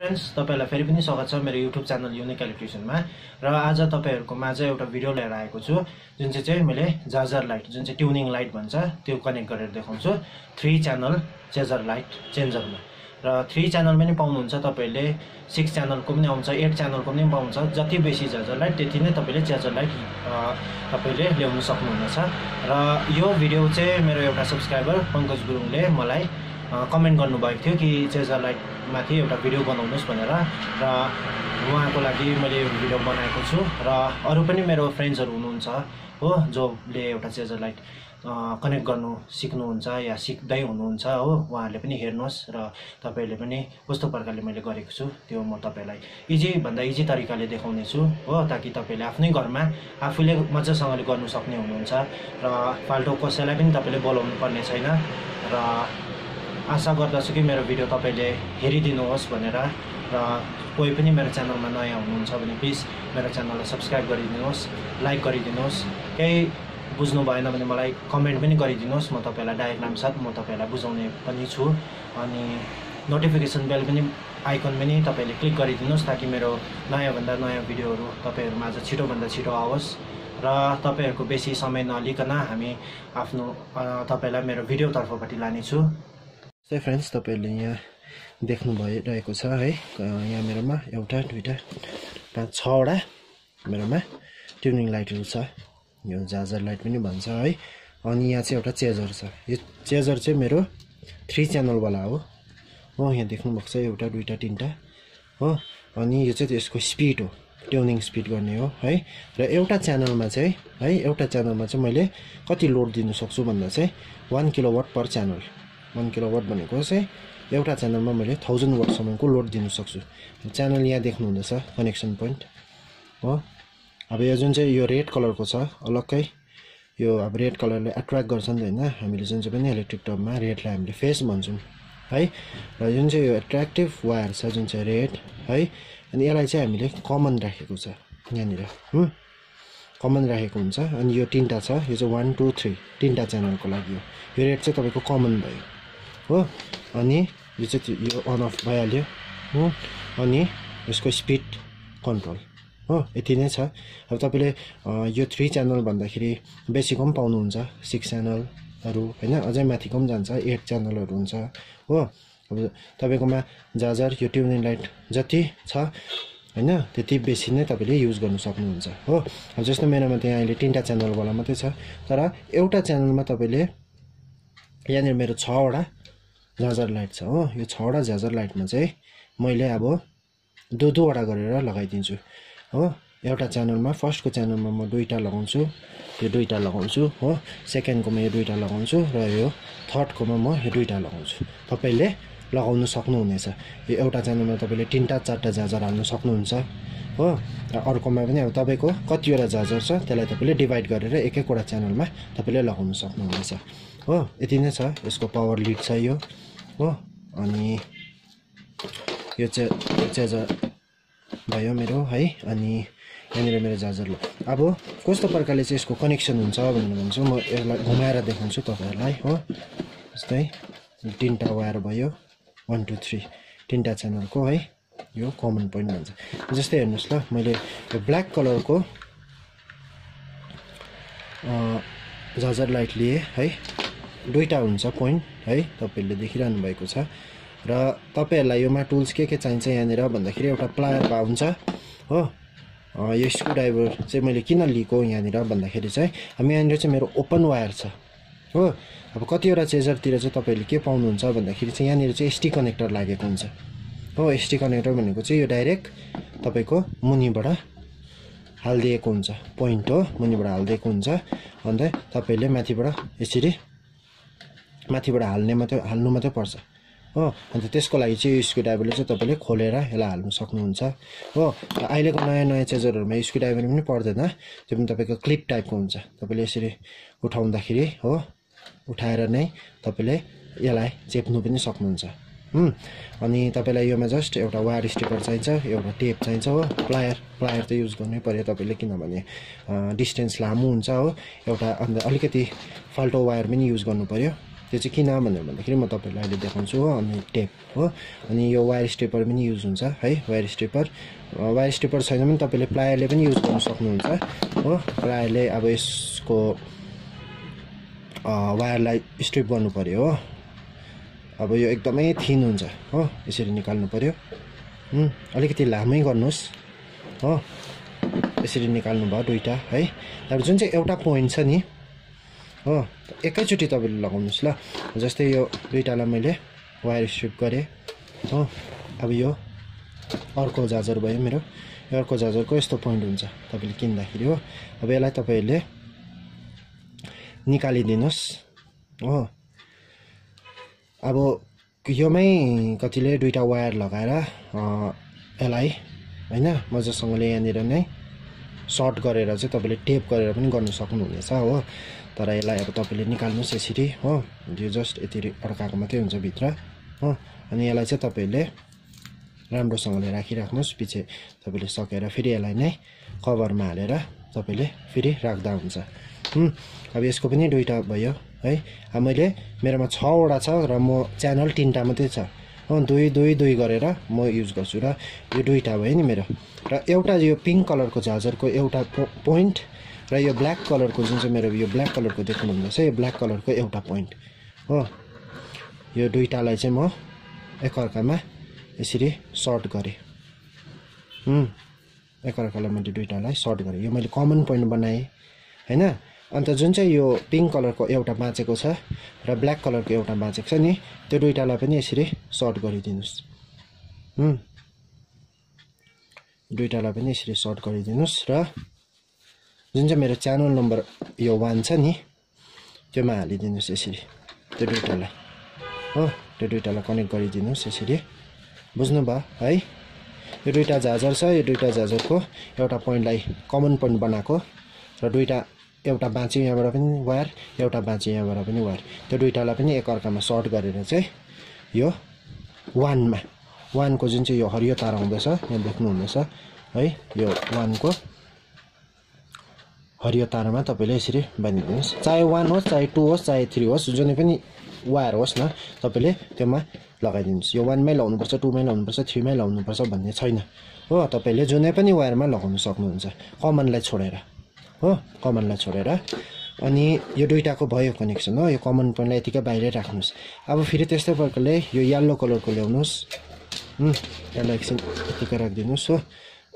Friends तपाईँलाई फेरि पनि स्वागत छ मेरो युट्युब च्यानल युनिक इलेक्ट्रिसियनमा र आज तपाईँहरूको माझ एउटा भिडियो लिएर आएको छु जुन चाहिँ चाहिँ मैले जाजर लाइट जुन चाहिँ ट्युनिङ लाइट भन्छ त्यो कनेक्ट गरेर देखाउँछु। थ्री च्यानल चेजर लाइट चेन्जरमा र थ्री च्यानलमा पनि पाउनुहुन्छ तपाईँहरूले सिक्स च्यानलको पनि आउँछ एट च्यानलको पनि पाउँछ जति बेसी चार्जर लाइट त्यति नै तपाईँले चार्जर लाइट तपाईँले ल्याउनु सक्नुहुनेछ। र यो भिडियो चाहिँ मेरो एउटा सब्सक्राइबर पङ्कज गुरुङले मलाई कमेन्ट गर्नुभएको थियो कि चार्जर लाइटमाथि एउटा भिडियो बनाउनुहोस् भनेर र उहाँको लागि मैले भिडियो बनाएको छु र अरू पनि मेरो फ्रेन्ड्सहरू हुनुहुन्छ हो जसले एउटा चार्जर लाइट कनेक्ट गर्नु सिक्नुहुन्छ या सिक्दै हुनुहुन्छ हो उहाँहरूले पनि हेर्नुहोस् र तपाईँहरूले पनि कस्तो प्रकारले मैले गरेको छु त्यो म तपाईँलाई इजीभन्दा इजी तरिकाले देखाउने छु हो ताकि तपाईँले आफ्नै घरमा आफूले मजासँगले गर्नु सक्ने हुनुहुन्छ र फाल्टो कसैलाई पनि तपाईँले बोलाउनु पर्ने छैन र आशा गर्दछु कि मेरो भिडियो तपाईँले हेरिदिनुहोस् भनेर र कोही पनि मेरो च्यानलमा नयाँ हुनुहुन्छ भने प्लिज मेरो च्यानललाई सब्सक्राइब गरिदिनुहोस् लाइक गरिदिनुहोस्। केही बुझ्नु भएन भने मलाई कमेन्ट पनि गरिदिनुहोस् म तपाईँलाई डायग्राम साथ म तपाईँलाई बुझाउने पनि छु। अनि नोटिफिकेसन बेल पनि आइकन पनि तपाईँले क्लिक गरिदिनुहोस् ताकि मेरो नयाँभन्दा नयाँ भिडियोहरू तपाईँहरूमा आज छिटोभन्दा छिटो आओस्। र तपाईँहरूको बेसी समय नलिकन हामी आफ्नो तपाईँलाई मेरो भिडियोतर्फपट्टि लानेछु। सो फ्रेन्ड्स तपाईँहरूले यहाँ देख्नु भइरहेको छ है यहाँ मेरोमा एउटा दुइटा पाँच छवटा मेरोमा ट्युनिङ लाइटहरू छ। यो जाजर लाइट पनि भन्छ है। अनि यहाँ चाहिँ एउटा चेजर छ। यो चेजर चाहिँ मेरो थ्री च्यानलवाला हो। हो यहाँ देख्नुभएको छ एउटा दुइटा तिनवटा हो। अनि यो चाहिँ यसको स्पिड हो ट्युनिङ स्पिड गर्ने हो है। र एउटा च्यानलमा चाहिँ है एउटा च्यानलमा चाहिँ मैले कति लोड दिनु सक्छु भन्दा चाहिँ one kilowatt per channel. One kilowatt भनेको चाहिँ एउटा च्यानलमा मैले थाउजन्ड वाटसम्मको लोड दिनु सक्छु। च्यानल यहाँ देख्नुहुँदैछ कनेक्सन पोइन्ट हो? अब यो जुन चाहिँ यो रेड कलरको छ अलग्गै यो अब रेड कलरले एट्र्याक्ट गर्छ नि त होइन हामीले जुन चाहिँ पनि इलेक्ट्रिक टपमा रेडलाई हामीले फेस भन्छौँ है? र जुन चाहिँ यो एट्र्याक्टिभ वायर छ जुन चाहिँ रेड है? अनि यसलाई चाहिँ हामीले कमन राखेको छ यहाँनिर कमन राखेको हुन्छ। अनि यो तिनवटा छ यो चाहिँ वान टू थ्री तिनवटा च्यानलको लागि हो। यो रेड चाहिँ तपाईँको कमन भयो। हो अनि यो चाहिँ यो अन अफ भइहाल्यो हो अनि यसको स्पिड कन्ट्रोल हो यति नै छ अब तपाईँले यो थ्री च्यानल भन्दाखेरि बेसीको पनि पाउनुहुन्छ। सिक्स च्यानलहरू होइन? अझै माथिको पनि जान्छ। एट च्यानलहरू हुन्छ। हो अब तपाईँकोमा जाजर यो ट्युनिङ लाइट जति छ होइन? त्यति बेसी नै तपाईँले युज गर्नु सक्नुहुन्छ। हो अब जस्तो मेरोमा त्यहाँ अहिले तिनवटा च्यानलवाला मात्रै छ। तर एउटा च्यानलमा तपाईँले यहाँनिर मेरो छवटा झाँझर लाइट छ हो। यो छवटा झाँझर लाइटमा चाहिँ मैले अब दु दुईवटा गरेर लगाइदिन्छु हो। एउटा च्यानलमा फर्स्टको च्यानलमा म दुईवटा लगाउँछु यो दुईवटा लगाउँछु हो। सेकेन्डकोमा यो दुईवटा लगाउँछु र यो थर्डकोमा म यो दुईवटा लगाउँछु। तपाईँले लगाउनु सक्नुहुनेछ। यो एउटा च्यानलमा तपाईँले तिनवटा चारवटा झाँझर हाल्नु सक्नुहुन्छ हो। र अर्कोमा पनि अब तपाईँको कतिवटा झाँझर छ त्यसलाई तपाईँले डिभाइड गरेर एक एकवटा च्यानलमा तपाईँले लगाउनु सक्नुहुनेछ। हो यति नै छ। यसको पावर लिड छ यो। हो अनि यो चाहिँ चार्जर भयो मेरो है। अनि यहाँनिर मेरो चार्जर अब कस्तो प्रकारले चाहिँ यसको कनेक्सन हुन्छ भनेर भन्छु। म यसलाई घुमाएर देखाउँछु तपाईँहरूलाई हो। जस्तै तिनवटा वायर भयो। वान टू थ्री तिनवटा च्यानलको है। यो कमन पोइन्ट भन्छ। जस्तै हेर्नुहोस् ल मैले यो ब्ल्याक कलरको झाजर लाइट लिएँ है। दुईवटा हुन्छ पोइन्ट है? तपाईँहरूले देखिरहनु भएको छ। र तपाईँहरूलाई योमा टुल्स के के चाहिन्छ यहाँनिर भन्दाखेरि एउटा प्लायर भए हुन्छ हो? यो स्क्रुड्राइभर चाहिँ मैले किन लिएको यहाँनिर भन्दाखेरि चाहिँ अब यहाँनिर चाहिँ मेरो ओपन वायर छ हो? अब कतिवटा चेजरतिर चाहिँ तपाईँहरूले के पाउनुहुन्छ भन्दाखेरि चाहिँ यहाँनिर चाहिँ एसटी कनेक्टर लागेको हुन्छ हो? एसटी कनेक्टर भनेको चाहिँ यो डाइरेक्ट तपाईँको मुनिबाट हालिदिएको हुन्छ पोइन्ट हो मुनिबाट हालिदिएको हुन्छ। अन्त तपाईँले माथिबाट यसरी माथिबाट हाल्ने मात्रै हाल्नु मात्रै पर्छ। हो अन्त त्यसको लागि चाहिँ यो स्क्रुड्राइभरले चाहिँ तपाईँले खोलेर यसलाई हाल्नु सक्नुहुन्छ। हो अहिलेको नयाँ नयाँ चेजरहरूमा स्क्रुड्राइभर पनि पर्दैन। त्यो पनि तपाईँको क्लिप टाइपको हुन्छ। तपाईँले यसरी उठाउँदाखेरि हो उठाएर नै तपाईँले यसलाई चेप्नु पनि सक्नुहुन्छ। अनि तपाईँलाई योमा जस्ट एउटा वायर स्टिकर चाहिन्छ एउटा टेप चाहिन्छ हो। प्लायर प्लायर त युज गर्नै पऱ्यो तपाईँले किनभने डिस्टेन्स लामो हुन्छ हो। एउटा अन्त अलिकति फाल्टो वायर पनि युज गर्नु पऱ्यो त्यो चाहिँ किन भनेर भन्दाखेरि म तपाईँहरूलाई अहिले देखाउँछु हो अनि टेप हो अनि यो वायर स्टेपर पनि युज हुन्छ है वायर स्टेपर। वायर स्टेपर छैन भने तपाईँले प्लायरले पनि युज गर्नु सक्नुहुन्छ हो। प्लायरले अब यसको वायरलाई स्ट्रिप गर्नु पऱ्यो हो। अब यो एकदमै थिन हुन्छ हो यसरी निकाल्नु पऱ्यो अलिकति लामै गर्नुहोस् हो। यसरी निकाल्नु भयो दुइटा है। अब जुन चाहिँ एउटा पोइन्ट छ नि हो। एकैचोटि तपाईँले लगाउनुहोस् ल। जस्तै यो दुइटालाई मैले वायर स्ट्रिप गरेँ। हो। अब यो अर्को चार्जर भयो मेरो। यो अर्को चार्जरको यस्तो पोइन्ट हुन्छ तपाईँले किन्दाखेरि हो। अब यसलाई तपाईँहरूले निकालिदिनुहोस्। हो। अब योमै कतिले दुइटा वायर लगाएर यसलाई होइन मजासँगले यहाँनिर नै सर्ट गरेर चाहिँ तपाईँले टेप गरेर पनि गर्नु सक्नुहुनेछ हो। तर यसलाई अब तपाईँले निकाल्नुहोस् यसरी हो। यो जस्ट यति अड्काएको मात्रै हुन्छ भित्र हो। अनि यसलाई चाहिँ तपाईँहरूले राम्रोसँगले राखिराख्नुहोस् पछि तपाईँले सकेर फेरि यसलाई नै कभरमा हालेर तपाईँले फेरि राख्दा हुन्छ। अब यसको पनि दुइटा भयो है। अब मैले मेरोमा छवटा छ र म च्यानल तिनवटा मात्रै छ हो। दुई दुई दुई गरेर म युज गर्छु र यो दुइटा भयो नि मेरो। र एउटा यो पिङ्क कलरको चार्जरको एउटा पो पोइन्ट र यो ब्ल्याक कलरको जुन चाहिँ मेरो यो ब्ल्याक कलरको देख्नु हुँदैछ यो ब्ल्याक कलरको एउटा पोइन्ट हो। यो दुइटालाई चाहिँ म एकअर्कामा यसरी सर्ट गरेँ। एकअर्कालाई मैले दुइटालाई सर्ट गरेँ। यो मैले कमन पोइन्ट बनाएँ होइन? अन्त जुन चाहिँ यो पिङ्क कलरको एउटा बाँचेको छ र ब्ल्याक कलरको एउटा बाँचेको छ नि त्यो दुइटालाई पनि यसरी सर्ट गरिदिनुहोस्। दुइटालाई पनि यसरी सर्ट गरिदिनुहोस् र जुन चाहिँ मेरो च्यानल नम्बर यो वान छ नि त्योमा हालिदिनुहोस् यसरी त्यो दुइटालाई। हो त्यो दुइटालाई कनेक्ट गरिदिनुहोस् यसरी। बुझ्नुभयो? है यो दुइटा झाजर छ यो दुइटा झाजरको एउटा पोइन्टलाई कमन पोइन्ट बनाएको र दुइटा एउटा बाँच्यो यहाँबाट पनि वायर एउटा बाँच्यो यहाँबाट पनि वायर त्यो दुइटालाई पनि एकअर्कामा सर्ट गरेर चाहिँ यो वानमा वानको जुन चाहिँ यो हरियो तार हुँदैछ यहाँ देख्नुहुँदैछ है यो वानको हरियो तारमा तपाईँले यसरी बाँधिदिनुहोस्। चाहे वान होस् चाहे टू होस् चाहे थ्री होस् जुनै पनि वायर होस् न तपाईँले त्योमा लगाइदिनुहोस्। यो वानमै लाउनुपर्छ टूमै लाउनुपर्छ थ्रीमै लाउनुपर्छ भन्ने छैन। हो तपाईँले जुनै पनि वायरमा लगाउनु सक्नुहुन्छ कमनलाई छोडेर। हो कमनलाई छोडेर। अनि यो दुइटाको भयो कनेक्सन हो। यो कमन पोइन्टलाई यतिकै बाहिरै राख्नुहोस्। अब फेरि त्यस्तै प्रकारले यो यल्लो कलरको ल्याउनुहोस्। यसलाई एकछिन यतिकै राखिदिनुहोस् हो।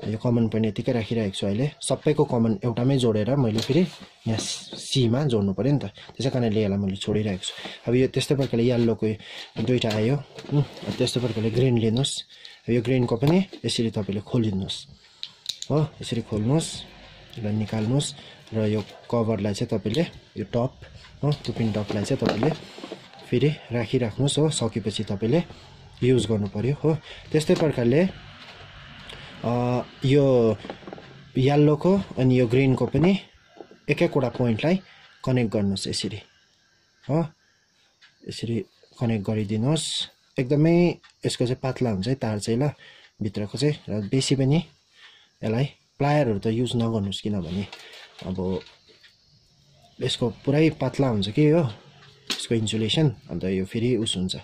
यो कमन पोइन्ट यतिकै राखिरहेको छु अहिले। सबैको कमन एउटामै जोडेर मैले फेरि यहाँ सीमा जोड्नु पऱ्यो नि त। त्यसै कारणले यसलाई मैले छोडिरहेको छु। अब यो त्यस्तै प्रकारले यल्लोको दुइटा आयो। त्यस्तै प्रकारले ग्रिन लिनुहोस्। यो ग्रिनको पनि यसरी तपाईँले खोलिदिनुहोस्। हो यसरी खोल्नुहोस् यसलाई निकाल्नुहोस् र यो कभरलाई चाहिँ तपाईँले यो टप हो टुपिन टपलाई चाहिँ तपाईँले फेरि राखिराख्नुहोस् हो। सकेपछि तपाईँले युज गर्नु पऱ्यो हो। त्यस्तै प्रकारले यो यल्लोको अनि यो ग्रिनको पनि एक एकवटा पोइन्टलाई कनेक्ट गर्नुहोस् यसरी। हो? यसरी कनेक्ट गरिदिनुहोस्। एकदमै यसको चाहिँ पातला हुन्छ है तार चाहिँ ल भित्रको चाहिँ र बेसी पनि यसलाई प्लायरहरू त युज नगर्नुहोस् किनभने अब यसको पुरै पातला हुन्छ कि हो? यसको इन्सुलेसन अन्त यो फेरि उस हुन्छ।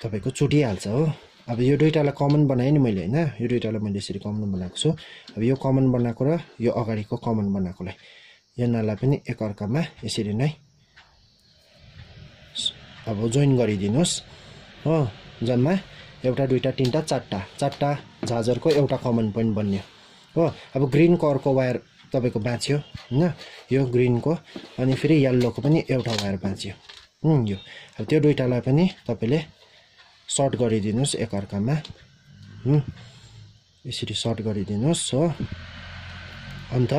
तपाईँको चुटिहाल्छ हो। अब यो दुइटालाई कमन बनाएँ नि मैले होइन? यो दुइटालाई मैले यसरी कमन बनाएको छु। अब यो कमन बनाएको र यो अगाडिको कमन बनाएकोलाई यिनीहरूलाई पनि एकअर्कामा यसरी नै अब जोइन गरिदिनुहोस्। हो जम्मा एउटा दुइटा तिनवटा चारवटा चारवटा झाजरको एउटा कमन पोइन्ट बन्यो। हो अब ग्रिनको अर्को वायर तपाईँको बाँच्यो होइन? यो ग्रिनको अनि फेरि यल्लोको पनि एउटा वायर बाँच्यो। यो। अब त्यो दुइटालाई पनि तपाईँले सर्ट गरिदिनुहोस् एकअर्कामा। यसरी सर्ट गरिदिनुहोस् हो। अन्त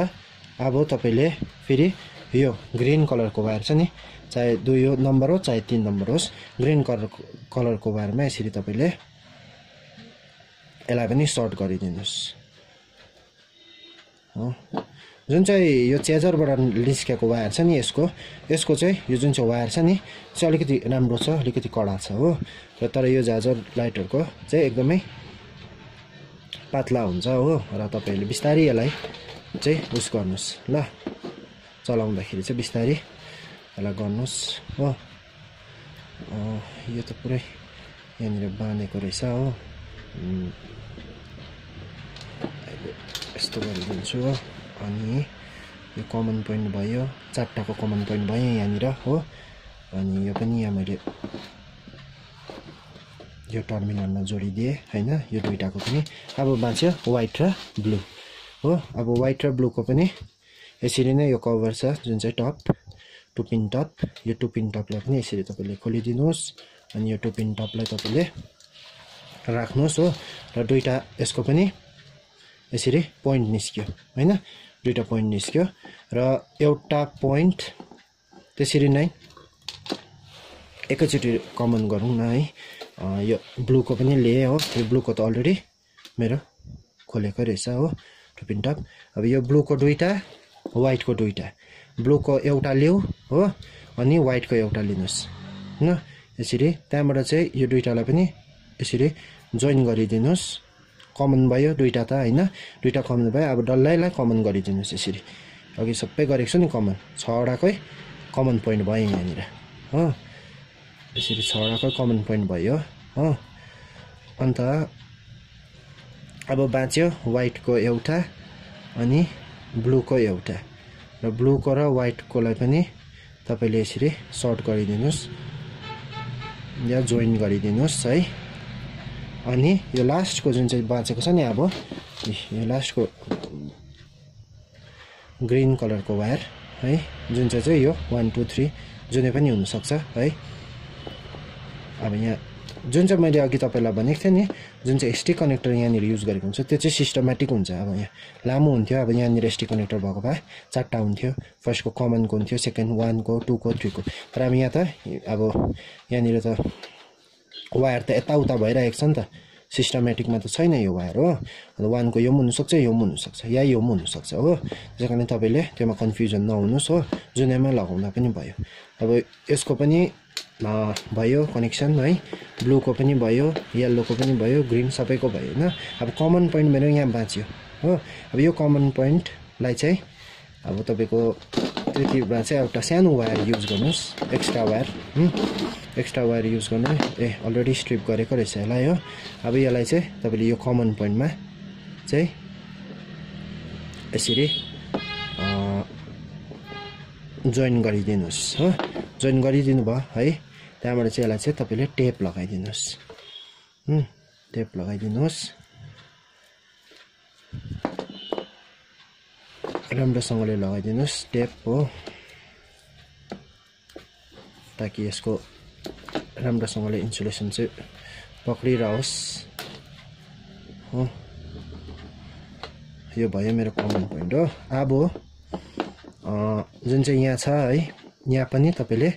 अब तपाईँले फेरि यो ग्रिन कलरको वायर छ नि चाहे दुई नम्बर होस् चाहे तिन नम्बर होस् ग्रिन कलरको कलरको वायरमा यसरी तपाईँले यसलाई पनि सर्ट गरिदिनुहोस्। हो। जुन चाहिँ यो चेजरबाट निस्केको वायर छ नि यसको यसको चाहिँ यो जुन चाहिँ वायर छ नि चाहिँ अलिकति राम्रो छ अलिकति कडा छ हो। र तर यो चार्जर लाइटहरूको चाहिँ एकदमै पातला हुन्छ हो। र तपाईँहरूले बिस्तारै यसलाई चाहिँ उस गर्नुहोस्। ल चलाउँदाखेरि चाहिँ बिस्तारै यसलाई गर्नुहोस् हो। यो त पुरै यहाँनिर बाँधेको रहेछ हो। यस्तो गरिदिन्छु हो। अनि यो कमन पोइन्ट भयो चारवटाको कमन पोइन्ट भयो यहाँनिर हो। अनि यो पनि यहाँ मैले यो टर्मिनलमा जोडिदिएँ होइन? यो दुइटाको पनि। अब बाँच्यो वाइट र ब्लू हो। अब वाइट र ब्लूको पनि यसरी नै यो कभर छ जुन चाहिँ टप टुपिन टप यो टुपिन टपलाई पनि यसरी तपाईँले खोलिदिनुहोस् अनि यो टुपिन टपलाई तपाईँले राख्नुहोस् हो। र दुइटा यसको पनि यसरी पोइन्ट निस्क्यो होइन? दुइटा पोइन्ट निस्क्यो। र एउटा पोइन्ट त्यसरी नै एकैचोटि कमन गरौँ न है। यो ब्लूको पनि लिएँ हो। यो ब्लूको त अलरेडी मेरो खोलेकै रहेछ हो टुपिन टप अब यो ब्लूको दुइटा वाइटको दुइटा ब्लूको एउटा लिऊ हो अनि वाइटको एउटा लिनुहोस्। होइन यसरी। त्यहाँबाट चाहिँ यो दुइटालाई पनि यसरी जोइन गरिदिनुहोस्। कमन भयो दुइटा त होइन। दुइटा कमन भयो अब डल्लैलाई कमन गरिदिनुहोस् यसरी। अघि सबै गरेको छु नि कमन छवटाकै कमन पोइन्ट भयो यहाँनिर। हो? यसरी छवटाकै कमन पोइन्ट भयो हो? अन्त अब बाँच्यो वाइटको एउटा अनि ब्लूको एउटा। र ब्लूको र वाइटकोलाई पनि तपाईँले यसरी सर्ट गरिदिनुहोस् या जोइन गरिदिनुहोस् है। अनि यो लास्टको जुन चाहिँ बाँचेको छ नि अब यो लास्टको ग्रिन कलरको वायर है जुन चाहिँ चाहिँ यो वान टू थ्री जुनै पनि हुनसक्छ है। अब यहाँ जुन चाहिँ मैले अघि तपाईँलाई भनेको थिएँ नि जुन चाहिँ एसटी कनेक्टर यहाँनिर युज गरेको हुन्छ त्यो चाहिँ सिस्टमेटिक हुन्छ। अब यहाँ लामो हुन्थ्यो अब यहाँनिर एसटी कनेक्टर भएको भए चारवटा हुन्थ्यो। फर्स्टको कमनको हुन्थ्यो सेकेन्ड वानको टूको थ्रीको तर अब यहाँ त अब यहाँनिर त वायर त यताउता भइरहेको छ नि त। सिस्टमेटिकमा त छैन यो वायर हो। अन्त वानको यो पनि हुनसक्छ यो पनि हुनसक्छ या यो पनि हुनसक्छ हो। त्यसै कारण तपाईँले त्योमा कन्फ्युजन नहुनुहोस् हो। जुनैमा लगाउँदा पनि भयो। अब यसको पनि भयो कनेक्सन है। ब्लूको पनि भयो यल्लोको पनि भयो ग्रिन सबैको भयो होइन। अब कमन पोइन्ट मेरो यहाँ बाँच्यो हो। अब यो कमन पोइन्टलाई चाहिँ अब तपाईँको त्यतिमा चाहिँ एउटा सानो वायर युज गर्नुहोस्। Extra wire extra wire use गर्नु ए अलरेडी स्ट्रिप गरेको रहेछ यसलाई हो अब यसलाई चाहिँ तपाईँले यो कमन पोइन्टमा चाहिँ यसरी जोइन गरिदिनुहोस् हो। जोइन गरिदिनु भयो है। त्यहाँबाट चाहिँ यसलाई चाहिँ तपाईँले टेप लगाइदिनुहोस्। टेप लगाइदिनुहोस्। राम्रोसँगले लगाइदिनुहोस्। टेप हो। ताकि यसको राम्रोसँगले इन्सुलेसन चाहिँ पक्रिरहोस्। हो। यो भयो मेरो कमन पोइन्ट हो। अब जुन चाहिँ यहाँ छ है यहाँ पनि तपाईँले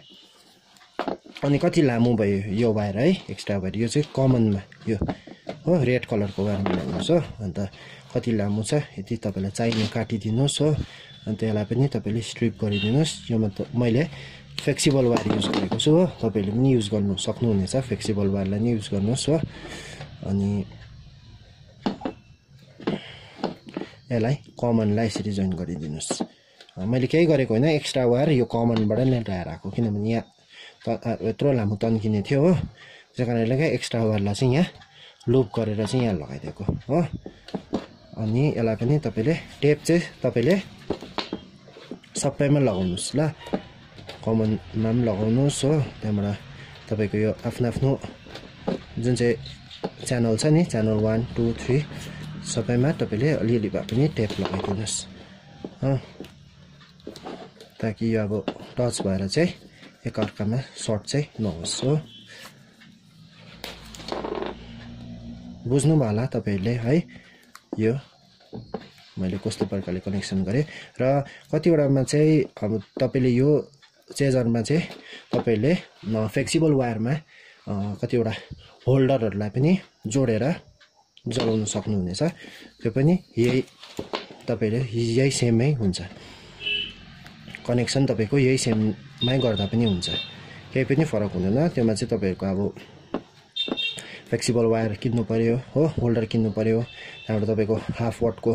अनि कति लामो भयो यो वायर है एक्स्ट्रा वायर यो चाहिँ कमनमा यो हो रेड कलरको वायर मिलाउनुहोस् हो। अन्त कति लामो छ यति तपाईँलाई चाहिने काटिदिनुहोस् हो। अन्त यसलाई पनि तपाईँले स्ट्रिप गरिदिनुहोस्। यो मतलब मैले फ्लेक्सिबल वायर युज गरेको छु हो। तपाईँहरूले पनि युज गर्नु सक्नुहुनेछ। फ्लेक्सिबल वायरलाई नै युज गर्नुहोस् हो। अनि यसलाई कमनलाई यसरी जोइन गरिदिनुहोस्। मैले केही गरेको होइन। एक्स्ट्रा वायर यो कमनबाट नै ल्याएर आएको। किनभने यहाँ यत्रो लामो तन्किने थियो हो। त्यस कारणले क्या एक्स्ट्रा वायरलाई चाहिँ यहाँ लुप गरेर चाहिँ यहाँ लगाइदिएको हो? अनि यसलाई पनि तपाईँले टेप चाहिँ तपाईँले सबैमा लगाउनुहोस् ल। कमनमा पनि लगाउनुहोस् हो। त्यहाँबाट तपाईँको यो आफ्नो आफ्नो जुन चाहिँ च्यानल छ नि च्यानल वान टू थ्री सबैमा तपाईँले अलिअलि भए पनि टेप लगाइदिनुहोस् हो। ताकि यो अब टच भएर चाहिँ एकअर्कामा सर्ट चाहिँ नहोस् हो। बुझ्नुभयो होला तपाईँहरूले है? यो मैले कस्तो प्रकारले कनेक्सन गरेँ र कतिवटामा चाहिँ अब तपाईँले यो चेजरमा चाहिँ तपाईँहरूले फ्लेक्सिबल वायरमा कतिवटा होल्डरहरूलाई पनि जोडेर जलाउनु सक्नुहुनेछ। त्यो पनि यही तपाईँले यही सेमै हुन्छ। कनेक्सन तपाईँको यही सेममै गर्दा पनि हुन्छ। केही पनि फरक हुँदैन। त्योमा चाहिँ तपाईँहरूको अब फ्लेक्सिबल वायर किन्नु पऱ्यो हो? होल्डर किन्नु पऱ्यो त्यहाँबाट तपाईँको हाफ वाटको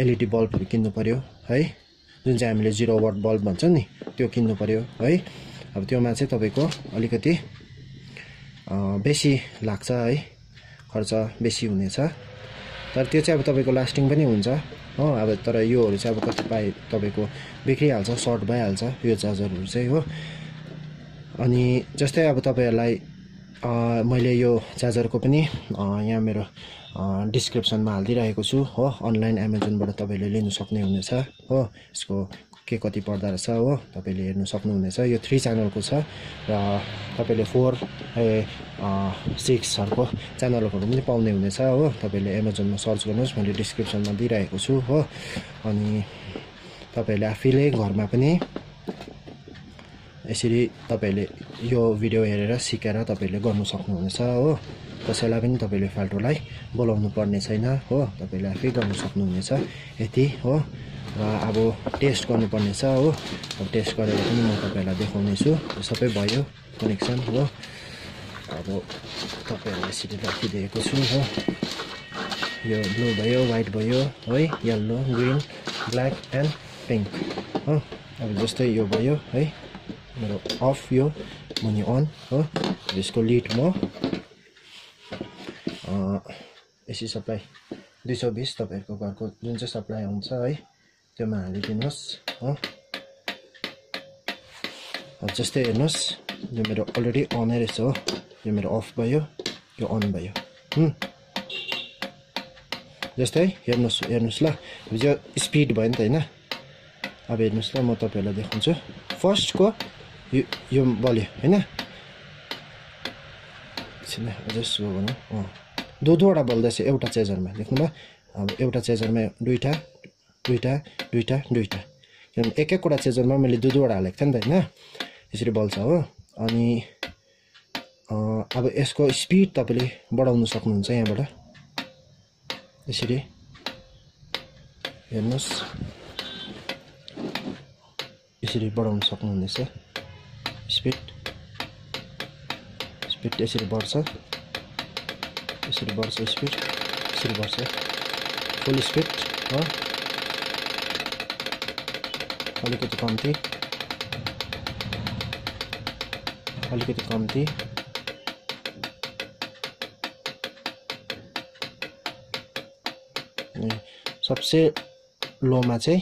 एलइडी बल्बहरू किन्नु पऱ्यो है? जुन चाहिँ हामीले जिरो वाट बल्ब भन्छ नि त्यो किन्नु पऱ्यो है? अब त्योमा चाहिँ तपाईँको अलिकति बेसी लाग्छ है? खर्च बेसी हुनेछ। तर त्यो चाहिँ अब तपाईँको लास्टिङ पनि हुन्छ हो? अब तर योहरू चाहिँ अब कतिपय तपाईँको बिग्रिहाल्छ सर्ट भइहाल्छ यो चार्जरहरू चाहिँ हो? अनि जस्तै अब तपाईँहरूलाई मैले यो चार्जरको पनि यहाँ मेरो डिस्क्रिप्सनमा हालिदिइरहेको छु हो। अनलाइन एमाजोनबाट तपाईँले लिनु सक्ने हुनेछ हो। यसको के कति पर्दो रहेछ हो। तपाईँले हेर्नु सक्नुहुनेछ यो थ्री च्यानलको छ र तपाईँले फोर ए सिक्सहरूको च्यानलहरू पनि पाउने हुनेछ हो। तपाईँले एमाजोनमा सर्च गर्नुहोस् मैले डिस्क्रिप्सनमा दिइरहेको छु हो। अनि तपाईँहरूले आफैले घरमा पनि यसरी तपाईँहरूले यो भिडियो हेरेर सिकेर तपाईँहरूले गर्नु सक्नुहुनेछ हो। कसैलाई पनि तपाईँले फाल्टोलाई बोलाउनु पर्ने छैन हो। तपाईँले आफै गर्नु सक्नुहुनेछ। यति हो। र अब टेस्ट गर्नुपर्ने छ हो। अब टेस्ट गरेर पनि म तपाईँहरूलाई देखाउने छु सबै भयो कनेक्सन हो। अब तपाईँहरूलाई यसरी राखिदिएको छु हो। यो ब्लू भयो वाइट भयो है yellow green black and pink हो। अब जस्तै यो भयो है। मेरो अफ यो मुनि अन हो? यसको लिड म एसी सप्लाई दुई सौ बिस तपाईँहरूको घरको जुन चाहिँ सप्लाई हुन्छ है त्योमा हालिदिनुहोस् हो? जस्तै हेर्नुहोस् यो मेरो अलरेडी अनै रहेछ हो। यो मेरो अफ भयो यो अन भयो जस्तै हेर्नुहोस् हेर्नुहोस् ल यो स्पिड भयो नि त होइन? अब हेर्नुहोस् ल म तपाईँहरूलाई देखाउँछु। फर्स्टको यो यो बल्यो होइन एकछिन अझै भनौँ अँ दुई दुईवटा बल्दैछ एउटा चेजरमा देख्नुभयो अब एउटा चेजरमा दुईवटा दुईवटा दुईवटा दुईवटा किनभने एक एकवटा चेजरमा मैले दुई दुईवटा हालेको थिएँ नि त होइन यसरी बल्छ हो अनि अब यसको स्पिड तपाईँले बढाउनु सक्नुहुन्छ यहाँबाट यसरी हेर्नुहोस् यसरी बढाउनु सक्नुहुनेछ स्पिड। स्पिड यसरी बढ्छ। यसरी बढ्छ स्पिड। यसरी बढ्छ। फुल स्पिड हो। अलिकति कम्ती। अलिकति कम्ती। सबसे लोमा चाहिँ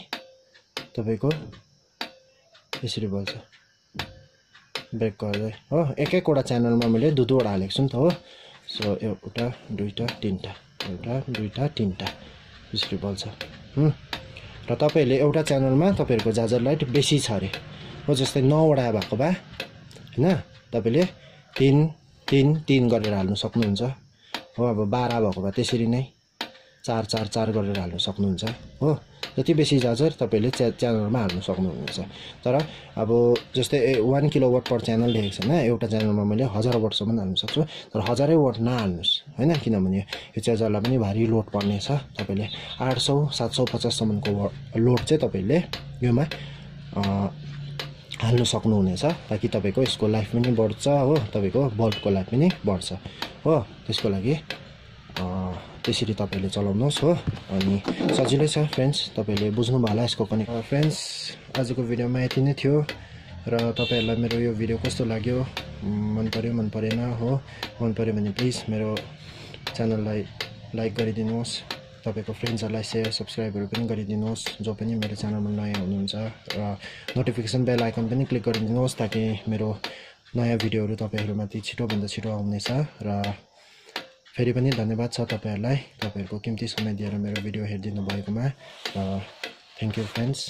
तपाईँको यसरी बल्छ ब्रेक गर्दै हो एक एकवटा च्यानलमा मैले दुई दुईवटा हालेको छु नि त हो। सो एउटा दुईवटा तिनवटा एउटा दुईवटा तिनवटा यसरी बल्छ। र तपाईँहरूले एउटा च्यानलमा तपाईँहरूको चार्जर लाइट बेसी छ अरे। हो जस्तै नौवटा भएको भए होइन तपाईँले तिन तिन तिन गरेर हाल्नु सक्नुहुन्छ। हो अब बाह्र भएको भए त्यसरी नै। चार चार चार गरेर हाल्नु सक्नुहुन्छ। हो? जति बेसी चार्जर तपाईँले च्या च्यानलमा हाल्नु सक्नुहुनेछ। तर अब जस्तै one kilo watt per channel लेखेको छैन। एउटा च्यानलमा मैले हजार वाटसम्म हाल्नु सक्छु। तर हजारै वाट नहाल्नुहोस् होइन? किनभने यो चार्जरलाई पनि भारी लोड पर्ने छ तपाईँले। आठ सौ सात सौ पचाससम्मको लोड चाहिँ तपाईँले योमा हाल्नु सक्नुहुनेछ। ताकि तपाईँको यसको लाइफ पनि बढ्छ हो? तपाईँको बल्बको लाइफ पनि बढ्छ। हो? त्यसको लागि त्यसरी तपाईँले चलाउनुहोस् हो। अनि सजिलै छ फ्रेन्ड्स तपाईँले बुझ्नुभयो होला यसको पनि। फ्रेन्ड्स आजको भिडियोमा यति नै थियो र तपाईँहरूलाई मेरो यो भिडियो कस्तो लाग्यो? मन पऱ्यो मन परेन हो। मन पऱ्यो भने प्लिज मेरो च्यानललाई लाइक गरिदिनुहोस्। तपाईँको फ्रेन्ड्सहरूलाई सेयर सब्सक्राइबहरू पनि गरिदिनुहोस्। जो पनि मेरो च्यानलमा नयाँ हुनुहुन्छ र नोटिफिकेसन बेल आइकन पनि क्लिक गरिदिनुहोस् ताकि मेरो नयाँ भिडियोहरू तपाईँहरूमाथि छिटोभन्दा छिटो आउनेछ। र फेरि पनि धन्यवाद छ तपाईँहरूलाई तपाईँहरूको किम्ती समय दिएर मेरो भिडियो हेरिदिनु भएकोमा। Thank you friends